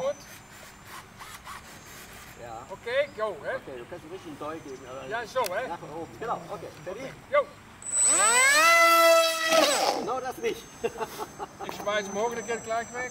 Gut. Ja. Okay, go, hè? Oké, Okay, du kannst een beetje een geben. geven. Ja, zo, hè? Nach oben. Genau, okay. Ready? Nou, dat das nicht. Ich schmeiß morgen een keer gleich weg.